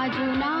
राजुना